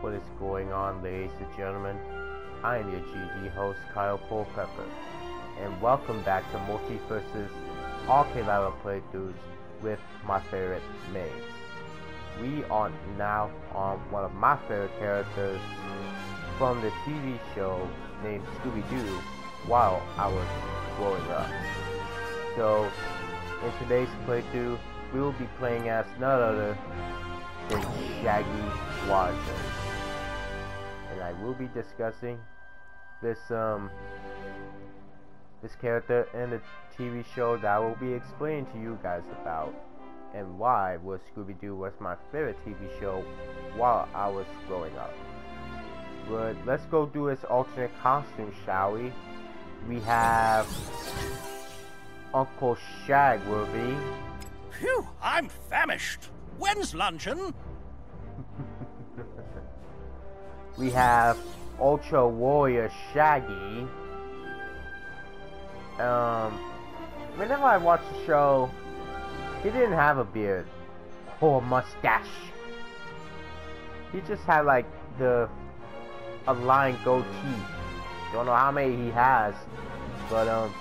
what is going on, ladies and gentlemen? I am your GD host, Kyle Culpepper, and welcome back to MultiVersus Arcade playthroughs with my favorite maze. We are now on one of my favorite characters from the TV show named Scooby-Doo while I was growing up. So, in today's playthrough, we will be playing as none other than Shaggy Washington. And I will be discussing this um this character in the TV show that I will be explaining to you guys about and why was Scooby-Doo was my favorite TV show while I was growing up. But let's go do his alternate costume, shall we? We have Uncle Shagworthy. Phew, I'm famished. When's luncheon? we have Ultra Warrior Shaggy. Um, whenever I watch the show, he didn't have a beard or a mustache. He just had like the a line goatee. Don't know how many he has, but um,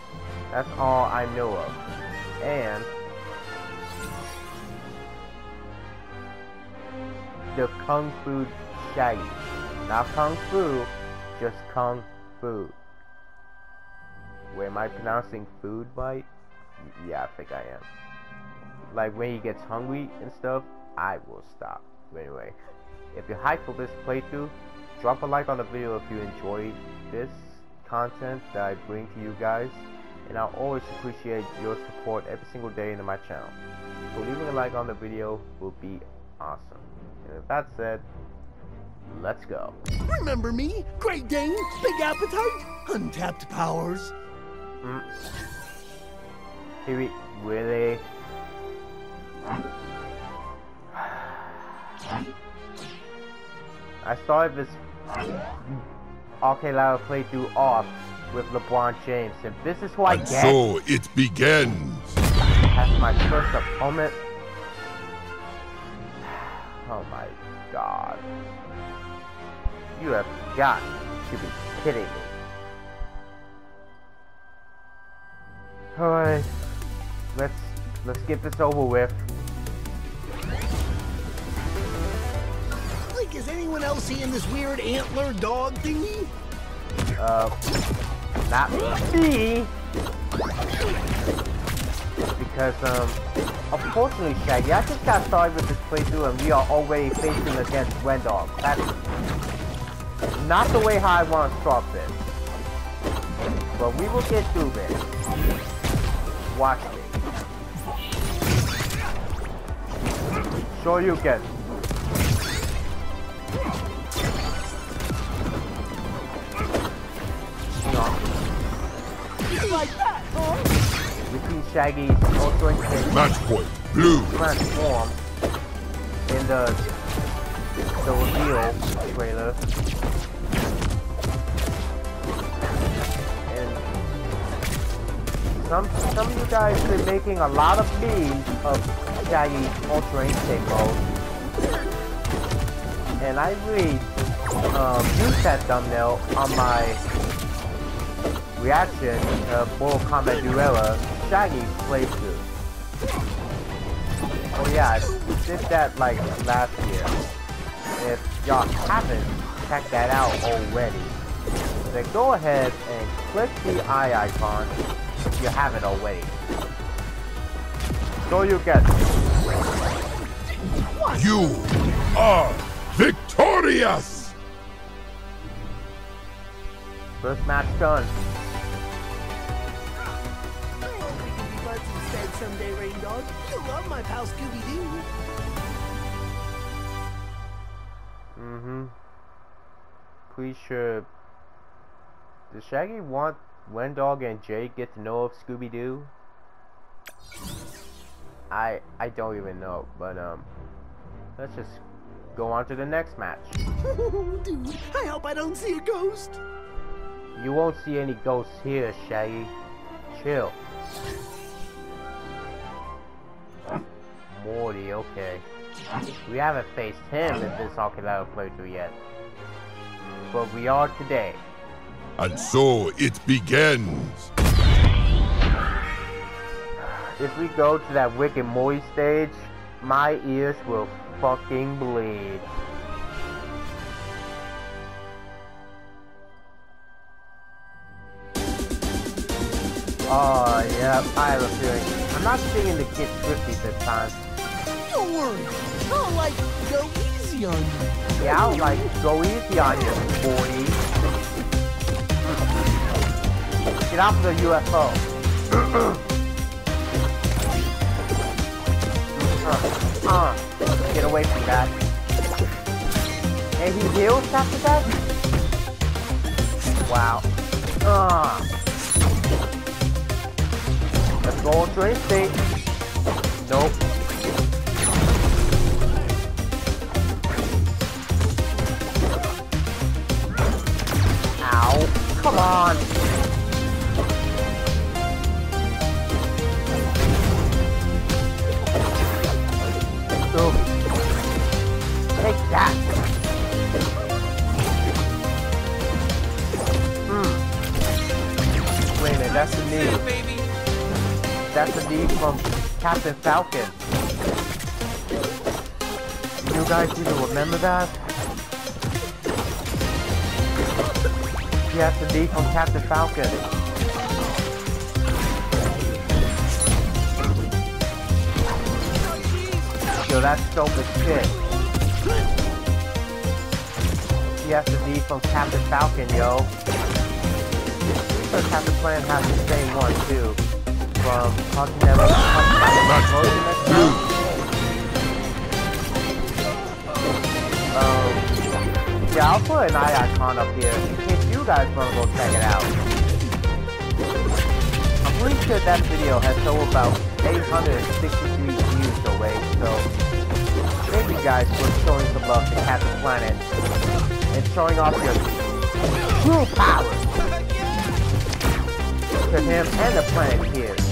that's all I know of. And the Kung Fu Shaggy. Not Kung Fu, just Kung Fu. Wait, am I pronouncing food right? Yeah, I think I am. Like when he gets hungry and stuff, I will stop. But anyway, if you're hyped for this playthrough, drop a like on the video if you enjoyed this content that I bring to you guys. And I'll always appreciate your support every single day into my channel. So leaving a like on the video will be awesome. And with that said, let's go. Remember me? Great Dane, big appetite, untapped powers. Mm. Here we really. I started this Arcade Level playthrough off with LeBron James, and this is who I and get. so it begins. As my first opponent. Oh my god. You have got to be kidding me. Alright. Let's let's get this over with. Like, is anyone else seeing this weird antler dog thingy? Uh not me because um unfortunately Shaggy, I just got started with this playthrough and we are already facing against Wendog. That's not the way how I want to start this. But we will get through this. Watch me. Sure you can. Like that, Shaggy's Ultra Instinct Match point. Blue. transform in the the reveal trailer. And some some of you guys been making a lot of memes of Shaggy Ultra Instinct mode. And I really um, used that thumbnail on my reaction to Mortal Kombat Duella Shaggy playthrough. Oh yeah, I did that like last year. If y'all haven't checked that out already, then go ahead and click the eye icon if you haven't already. So you get You are victorious. first match done. Someday, Reindog. You'll love my pal Scooby-Doo. Mm-hmm. Pretty sure. Does Shaggy want Wendog and Jake get to know of Scooby-Doo? I I don't even know, but um, let's just go on to the next match. Dude, I hope I don't see a ghost. You won't see any ghosts here, Shaggy. Chill. Morty, okay. We haven't faced him in this Okinawa playthrough yet. But we are today. And so it begins. If we go to that Wicked Morty stage, my ears will fucking bleed. Oh, yeah, I have a feeling. I'm not singing the Kid Swifty this time. Worry. I'll like go easy on you. Yeah, I'll like go easy on you, Morty. Get off the UFO. uh, uh, get away from that. And he heals after that? Wow. Uh. Let's go to instinct. Nope. Captain Falcon. You guys even remember that? Yes, indeed, from Captain Falcon. Yo, that's dope as shit. Yes, indeed, from Captain Falcon, yo. Captain Planet has the same one, too. From. Match blue. Um, yeah, I'll put an eye icon up here in case you guys want to go check it out. I'm pretty sure that video has sold about 863 views away, so thank you guys for showing some love to Captain Planet and showing off your true power to him and the planet here.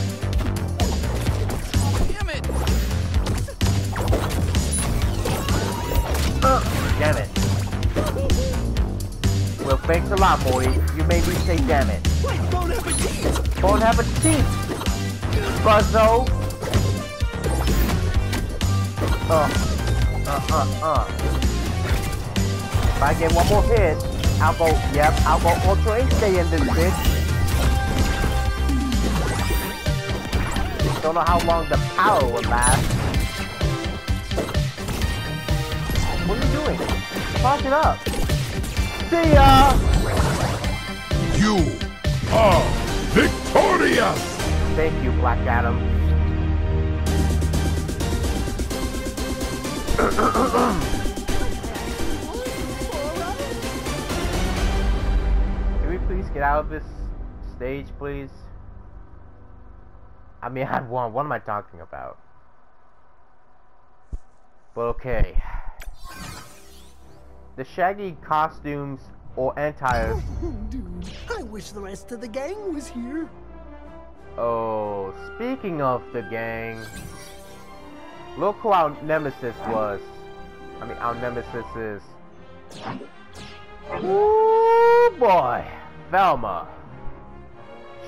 Damn it. Well, thanks a lot, Morty. You made me say damn it. Bon appetit! Bon appetit, Buzzo. Uh, uh, uh, uh. If I get one more hit, I'll go, yep, I'll go Ultra Stay in this bitch. Don't know how long the power will last. Toss it up. See ya! You are victorious! Thank you, Black Adam. Can we please get out of this stage, please? I mean, I won. What am I talking about? But okay. The Shaggy costumes or entires. Dude, I wish the rest of the gang was here. Oh, speaking of the gang, look who our nemesis was. I mean, our nemesis is. Ooh boy, Velma.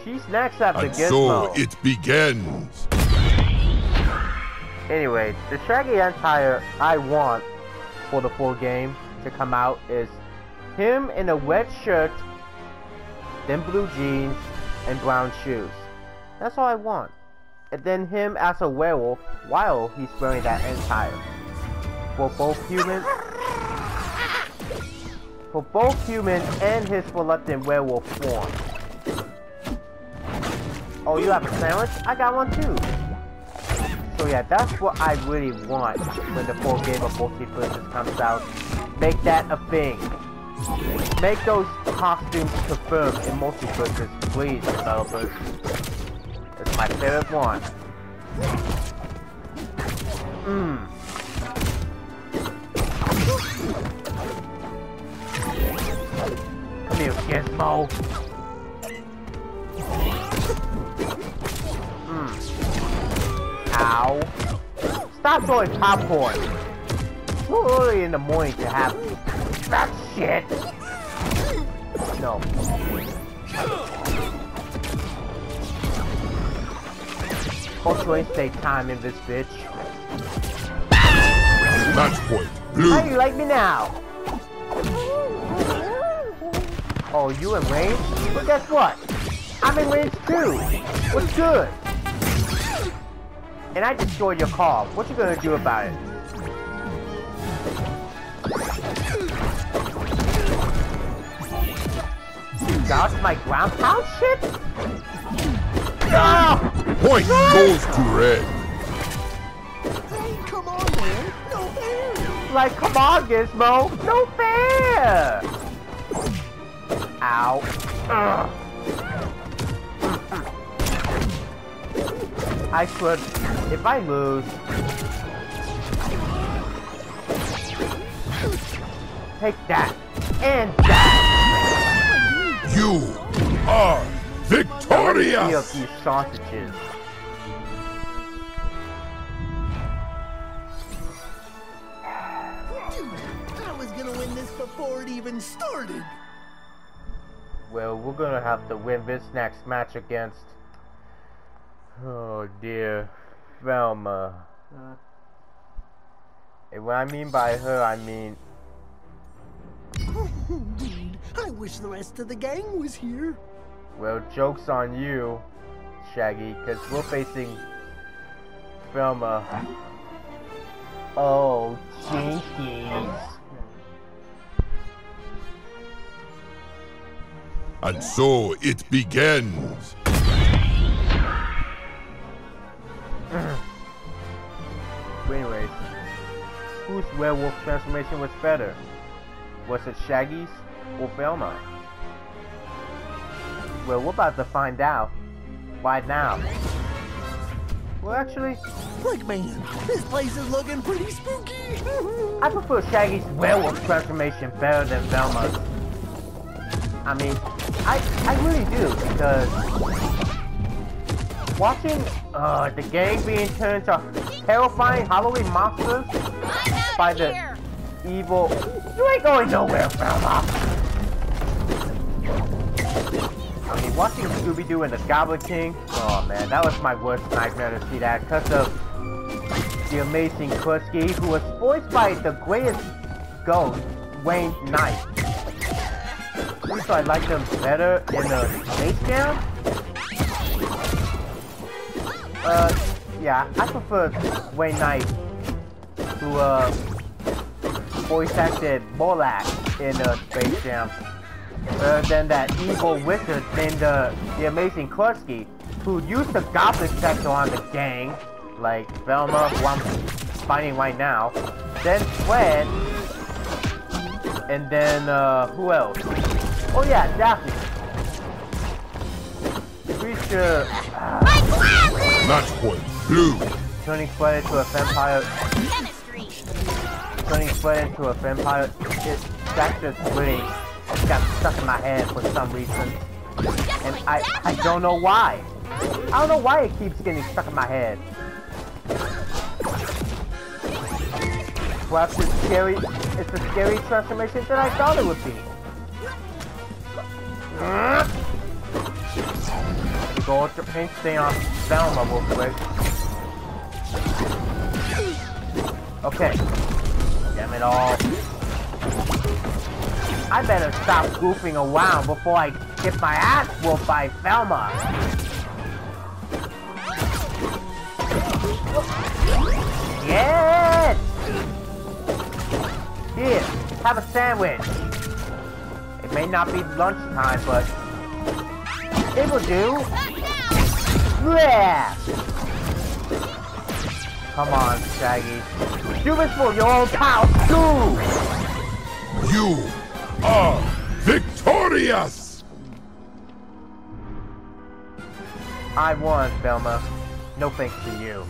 She's next after And Gizmo. so it begins. Anyway, the Shaggy Empire I want for the full game to come out is him in a red shirt, then blue jeans, and brown shoes. That's all I want. And then him as a werewolf while he's wearing that entire. For both human for both human and his reluctant werewolf form. Oh, you have a sandwich? I got one too. So yeah, that's what I really want when the full game of MultiVersus comes out. Make that a thing. Make those costumes confirmed in MultiVersus, please, developers. It's my favorite one. Mmm. Come here, Gizmo. Mmm. Ow. Stop throwing popcorn. Early in the morning to have that shit. No. Cultural instate time in this bitch. Match point. Blue. How do you like me now? Oh, you in range? But guess what? I'm in range too. What's good? And I destroyed your car. What you gonna do about it? You my ground pound shit? No! Point ah! goes to red. Hey, come on, man. No fair. Like, come on, Gizmo. No fair. Ow. Ugh. I could, if I lose. Take that. And that. You are Feel victorious. these sausages. Dude, I was gonna win this before it even started. Well, we're gonna have to win this next match against. Oh dear, Velma. Uh. And what I mean by her, I mean wish the rest of the gang was here. Well, joke's on you, Shaggy, because we're facing Velma. Uh, oh, jinkies. And so it begins. So anyways, whose werewolf transformation was better? Was it Shaggy's or Velma? Well, we're about to find out. Why now? Well, actually, Look, man, this place is looking pretty spooky. I prefer Shaggy's werewolf transformation better than Velma's. I mean, I I really do because watching uh, the gang being turned to terrifying Halloween monsters by the evil. You ain't going nowhere, Velma. Watching Scooby Doo and the Goblin King. Oh man, that was my worst nightmare to see that because of the amazing Krudsky, who was voiced by the greatest ghost, Wayne Knight. So I like them better in the Space Jam. Uh, yeah, I prefer Wayne Knight, who uh voice acted Bolak in the Space Jam, rather than that evil wizard named uh, the Amazing Krudsky, who used the Goblin Scepter on the gang, like Velma, who I'm fighting right now, then Fred, and then uh, who else? Oh yeah, Daphne. Pretty sure uh, Match point. Blue. turning Fred into a vampire, Chemistry. turning Fred into a vampire, it, that's just really got stuck in my head for some reason, and I I don't know why. I don't know why it keeps getting stuck in my head. Perhaps it's scary. It's a scary transformation that I thought it would be. Go with the paint stain on Velma real quick. Okay. Damn it all. I better stop goofing around before I get my ass whooped by Velma. Yes! Here, have a sandwich. It may not be lunchtime, but it will do. Yeah! Come on, Shaggy. Do this for your old pal, too! You are victorious. I won, Velma. No thanks to you.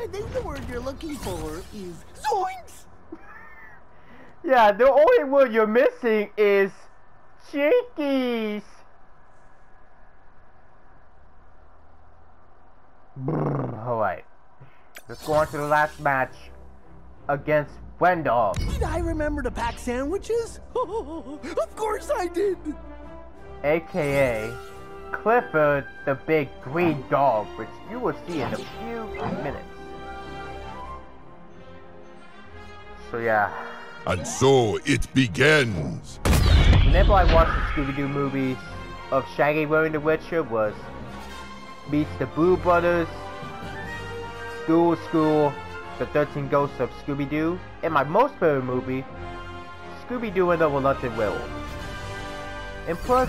I think the word you're looking for is zoinks. Yeah, the only word you're missing is jinkies. Alright. let's go on to the last match against Wendell, Did I remember to pack sandwiches? of course I did. aka Clifford the Big Green Dog, which you will see in a few minutes. So yeah, And so it begins. whenever I watch the Scooby-Doo movies of Shaggy wearing the red shirt was meets the Boo Brothers, Ghoul School, the 13 Ghosts of Scooby-Doo, and my most favorite movie, Scooby-Doo and the Reluctant Werewolf. And plus,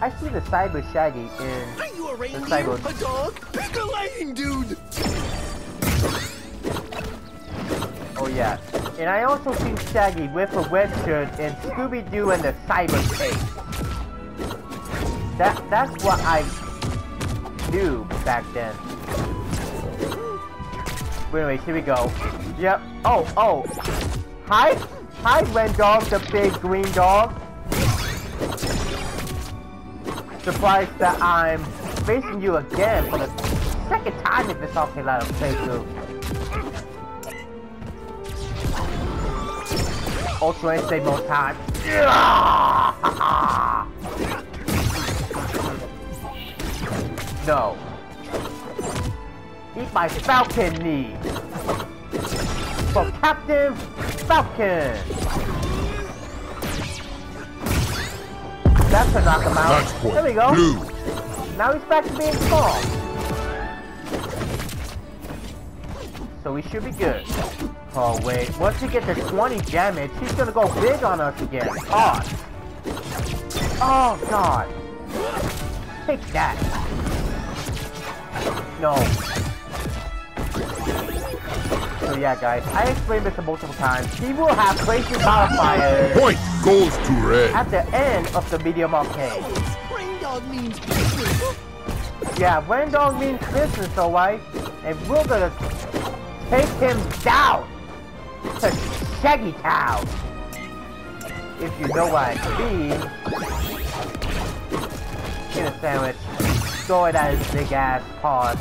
I see the Cyber Shaggy in Are you a reindeer? cyber- A dog? Pick a lane, dude. Oh yeah. And I also seen Shaggy with a red shirt in Scooby-Doo and the Cyber Chase. That that's what I knew back then. But anyways, here we go. Yep. Oh, oh. Hi, hi, Red Dog, the big green dog. Surprised that I'm facing you again for the second time in this Arcade Ladder playthrough. Ultra Instinct more time. No. Eat my Falcon knee. From Captain Falcon. That's a knock him out. There we go. Blue. Now he's back to being calm. So we should be good. Oh wait, once he gets to 20 damage, he's gonna go big on us again. Oh, oh god. Take that. No. So yeah guys, I explained this multiple times. He will have crazy modifiers Point goes to red. at the end of the medium arcade. Reindog means business. Yeah, Reindog means business, alright? And we're gonna take him down to Shaggy Town. If you know what I mean. Get a sandwich. Throw it at his big ass paws.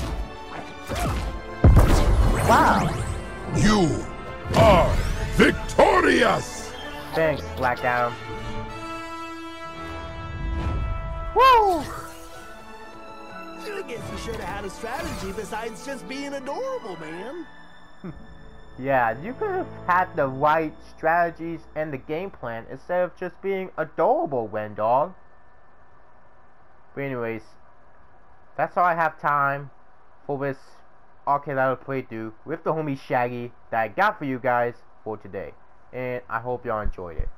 Wow. You are victorious. Thanks, Black Adam. Woo! I guess you should have had a strategy besides just being adorable, man. Yeah, you could have had the right strategies and the game plan instead of just being adorable, Wendog. But anyways, that's all I have time for this arcade ladder playthrough with the homie Shaggy that I got for you guys for today. And I hope y'all enjoyed it.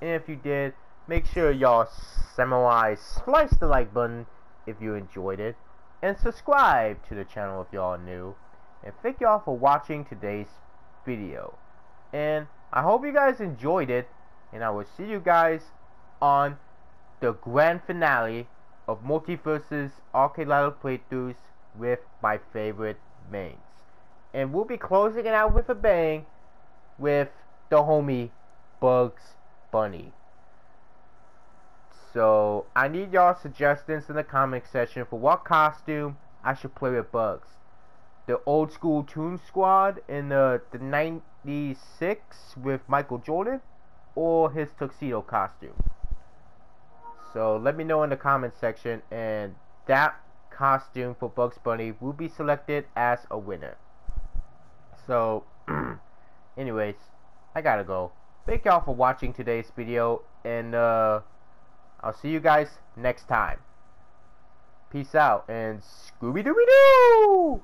And if you did, make sure y'all samurai slice the like button if you enjoyed it. And subscribe to the channel if y'all are new. And thank y'all for watching today's video. And I hope you guys enjoyed it. And I will see you guys on the grand finale of MultiVersus Arcade Ladder playthroughs with my favorite mains. And we'll be closing it out with a bang with the homie Bugs Bunny. So I need y'all suggestions in the comment section for what costume I should play with Bugs the old school Toon Squad in the, the 96 with Michael Jordan or his tuxedo costume. So let me know in the comment section and that costume for Bugs Bunny will be selected as a winner. So anyways, I gotta go. Thank y'all for watching today's video and uh, I'll see you guys next time. Peace out and Scooby Dooby Doo!